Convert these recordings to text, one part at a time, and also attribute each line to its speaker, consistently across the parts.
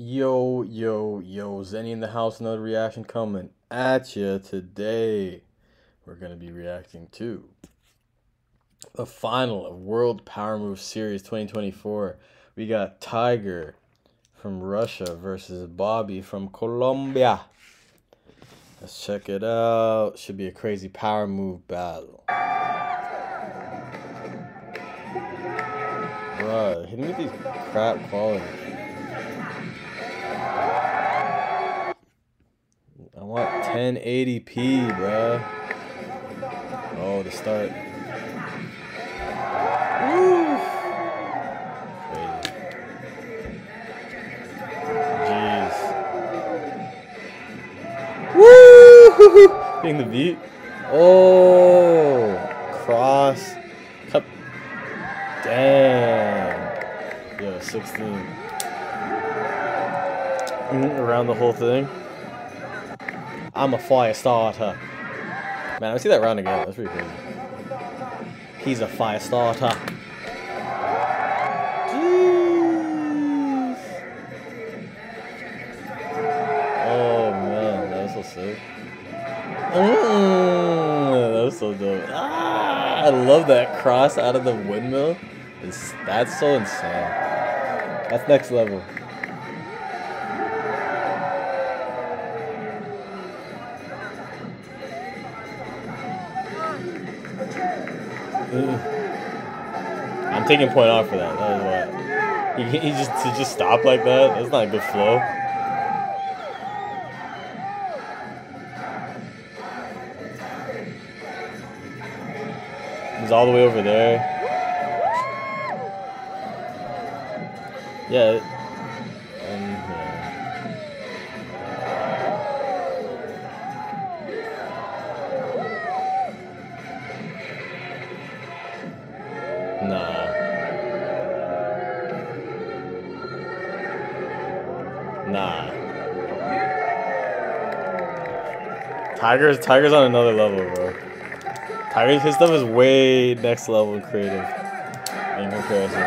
Speaker 1: Yo, yo, yo, Zenny in the house, another reaction coming at you today. We're going to be reacting to the final of World Power Move Series 2024. We got Tiger from Russia versus Bobby from Colombia. Let's check it out. Should be a crazy power move battle. Bruh, hit me with these crap quality. Want 1080p, bruh. Oh, the start. Woo! Jeez. Woo! Getting the beat. Oh, cross. Cup. Damn. Yo, 16. Mm, Around the whole thing. I'm a fire starter. Man, I see that round again. That's pretty crazy. He's a fire starter. Jeez. Oh man, that was so sick. Mm, that was so dope. Ah, I love that cross out of the windmill. It's, that's so insane. That's next level. Mm. I'm taking point off for that. That is what. He, he just to just stop like that. That's not a good flow. He's all the way over there. Yeah. Nah. Tiger's Tiger's on another level, bro. Tiger's his stuff is way next level creative in comparison.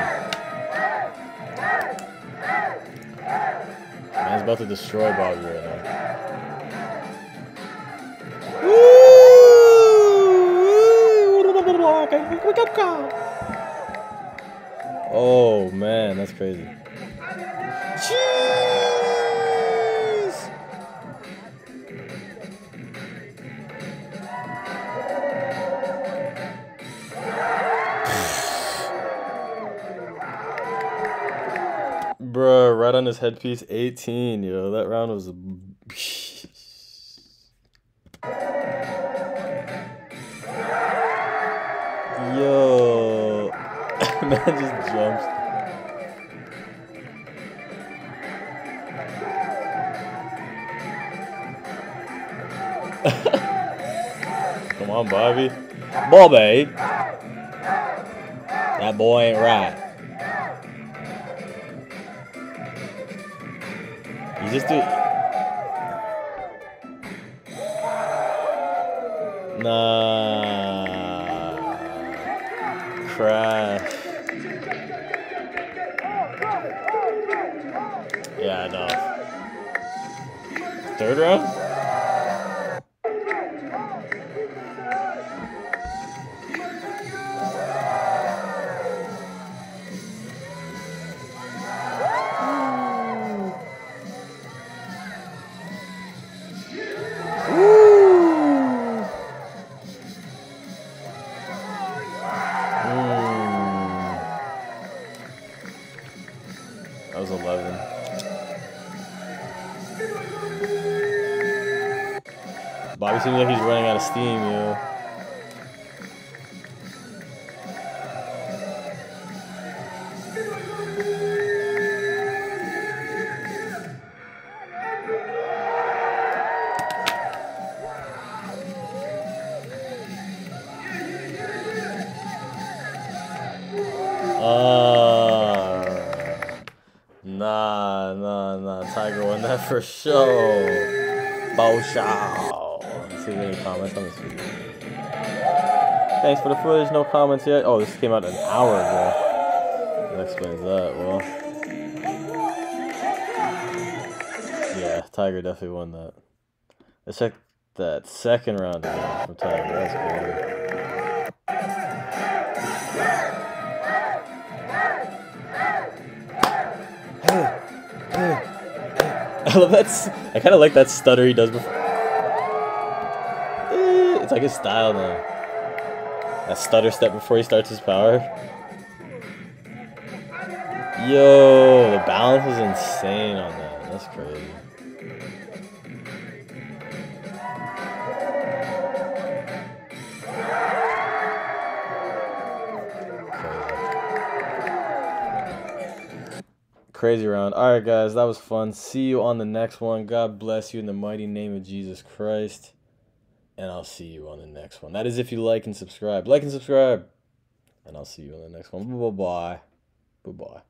Speaker 1: Man's about to destroy Bobby right now. Oh man, that's crazy. Jeez! Right on his headpiece, 18, yo. That round was. Yo. Man just jumps. Come on, Bobby. Bobby. That boy ain't right. Just do. it. Nah. Crash. Yeah, I know. Third round? Bobby seems like he's running out of steam, yo. Uh, nah, nah, nah. Tiger won that for sure. Bow Show. Any comments on this video. Thanks for the footage. No comments yet. Oh, this came out an hour ago. That explains that. Well. Yeah, Tiger definitely won that. Let's check that second round again from Tiger. That's good. I love that. I kind of like that stutter he does before. It's like his style now. That stutter step before he starts his power. Yo, the balance is insane on that. That's. Crazy. Crazy round. All right, guys, that was fun. See you on the next one. God bless you in the mighty name of Jesus Christ. And I'll see you on the next one. That is if you like and subscribe. Like and subscribe. And I'll see you on the next one. Bye bye. Bye bye.